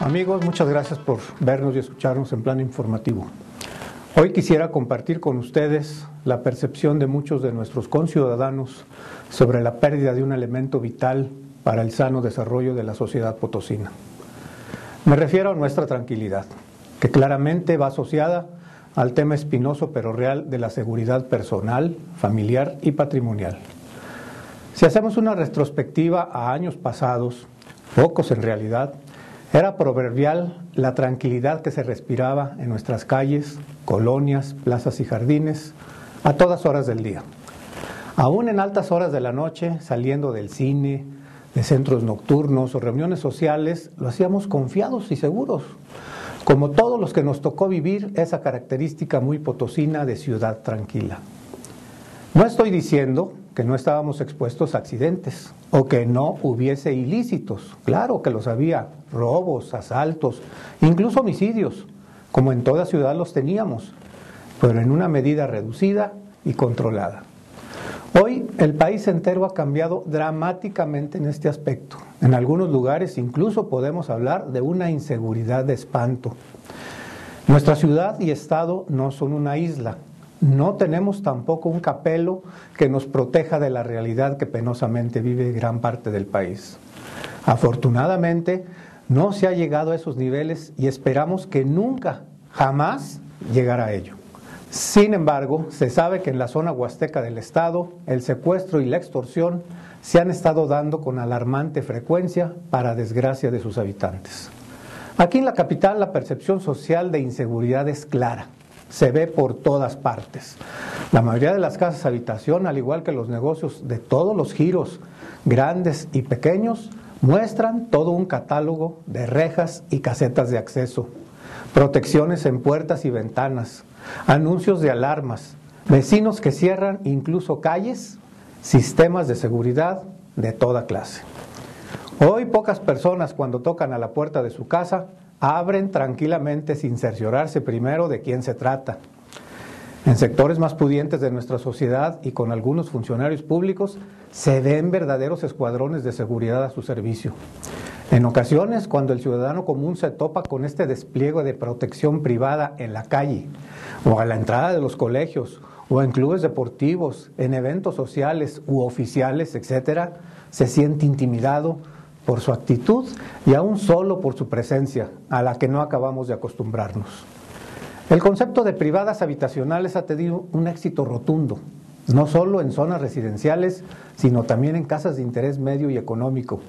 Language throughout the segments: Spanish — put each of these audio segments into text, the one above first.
Amigos, muchas gracias por vernos y escucharnos en plan informativo. Hoy quisiera compartir con ustedes la percepción de muchos de nuestros conciudadanos sobre la pérdida de un elemento vital para el sano desarrollo de la sociedad potosina. Me refiero a nuestra tranquilidad, que claramente va asociada al tema espinoso pero real de la seguridad personal, familiar y patrimonial. Si hacemos una retrospectiva a años pasados, pocos en realidad, era proverbial la tranquilidad que se respiraba en nuestras calles, colonias, plazas y jardines a todas horas del día. Aún en altas horas de la noche, saliendo del cine, de centros nocturnos o reuniones sociales, lo hacíamos confiados y seguros, como todos los que nos tocó vivir esa característica muy potosina de ciudad tranquila. No estoy diciendo que no estábamos expuestos a accidentes o que no hubiese ilícitos. Claro que los había, robos, asaltos, incluso homicidios, como en toda ciudad los teníamos, pero en una medida reducida y controlada. Hoy el país entero ha cambiado dramáticamente en este aspecto. En algunos lugares incluso podemos hablar de una inseguridad de espanto. Nuestra ciudad y estado no son una isla, no tenemos tampoco un capelo que nos proteja de la realidad que penosamente vive gran parte del país. Afortunadamente, no se ha llegado a esos niveles y esperamos que nunca, jamás llegará a ello. Sin embargo, se sabe que en la zona huasteca del Estado, el secuestro y la extorsión se han estado dando con alarmante frecuencia para desgracia de sus habitantes. Aquí en la capital la percepción social de inseguridad es clara se ve por todas partes. La mayoría de las casas habitación, al igual que los negocios de todos los giros, grandes y pequeños, muestran todo un catálogo de rejas y casetas de acceso, protecciones en puertas y ventanas, anuncios de alarmas, vecinos que cierran incluso calles, sistemas de seguridad de toda clase. Hoy pocas personas cuando tocan a la puerta de su casa abren tranquilamente sin cerciorarse primero de quién se trata. En sectores más pudientes de nuestra sociedad y con algunos funcionarios públicos se ven verdaderos escuadrones de seguridad a su servicio. En ocasiones, cuando el ciudadano común se topa con este despliegue de protección privada en la calle o a la entrada de los colegios o en clubes deportivos, en eventos sociales u oficiales, etc., se siente intimidado por su actitud y aún solo por su presencia, a la que no acabamos de acostumbrarnos. El concepto de privadas habitacionales ha tenido un éxito rotundo, no solo en zonas residenciales, sino también en casas de interés medio y económico,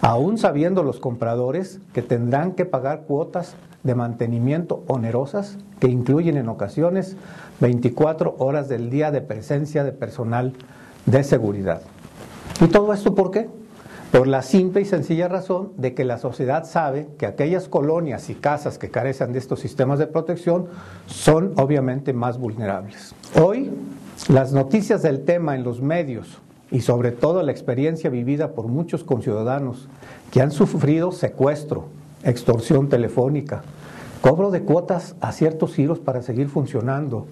aún sabiendo los compradores que tendrán que pagar cuotas de mantenimiento onerosas que incluyen en ocasiones 24 horas del día de presencia de personal de seguridad. ¿Y todo esto por qué? Por la simple y sencilla razón de que la sociedad sabe que aquellas colonias y casas que carecen de estos sistemas de protección son obviamente más vulnerables. Hoy, las noticias del tema en los medios y sobre todo la experiencia vivida por muchos conciudadanos que han sufrido secuestro, extorsión telefónica, cobro de cuotas a ciertos giros para seguir funcionando,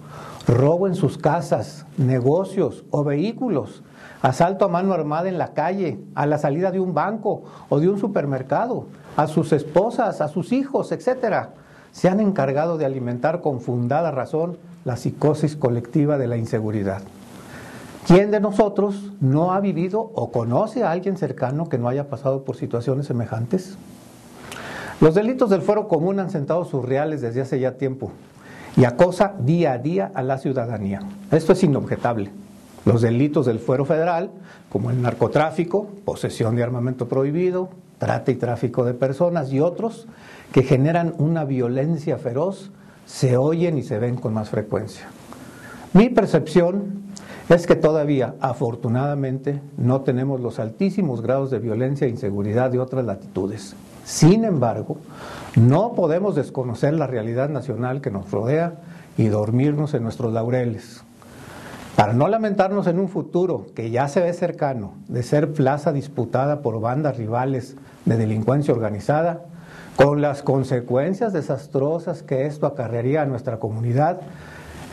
robo en sus casas, negocios o vehículos, asalto a mano armada en la calle, a la salida de un banco o de un supermercado, a sus esposas, a sus hijos, etcétera, se han encargado de alimentar con fundada razón la psicosis colectiva de la inseguridad. ¿Quién de nosotros no ha vivido o conoce a alguien cercano que no haya pasado por situaciones semejantes? Los delitos del fuero común han sentado sus reales desde hace ya tiempo y acosa día a día a la ciudadanía. Esto es inobjetable. Los delitos del fuero federal, como el narcotráfico, posesión de armamento prohibido, trata y tráfico de personas y otros que generan una violencia feroz, se oyen y se ven con más frecuencia. Mi percepción es que todavía, afortunadamente, no tenemos los altísimos grados de violencia e inseguridad de otras latitudes. Sin embargo, no podemos desconocer la realidad nacional que nos rodea y dormirnos en nuestros laureles. Para no lamentarnos en un futuro que ya se ve cercano de ser plaza disputada por bandas rivales de delincuencia organizada, con las consecuencias desastrosas que esto acarrearía a nuestra comunidad,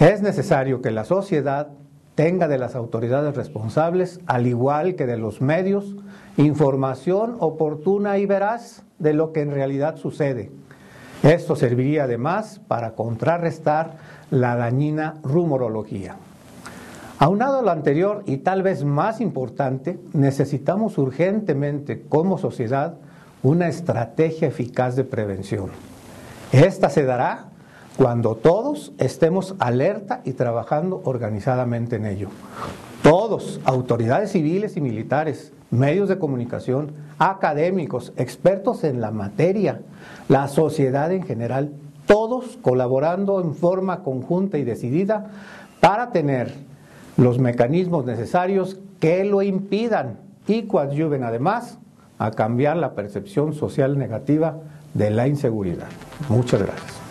es necesario que la sociedad tenga de las autoridades responsables, al igual que de los medios, información oportuna y veraz de lo que en realidad sucede. Esto serviría además para contrarrestar la dañina rumorología. Aunado a lo anterior y tal vez más importante, necesitamos urgentemente como sociedad una estrategia eficaz de prevención. Esta se dará cuando todos estemos alerta y trabajando organizadamente en ello. Todos, autoridades civiles y militares, medios de comunicación, académicos, expertos en la materia, la sociedad en general, todos colaborando en forma conjunta y decidida para tener los mecanismos necesarios que lo impidan y coadyuven además a cambiar la percepción social negativa de la inseguridad. Muchas gracias.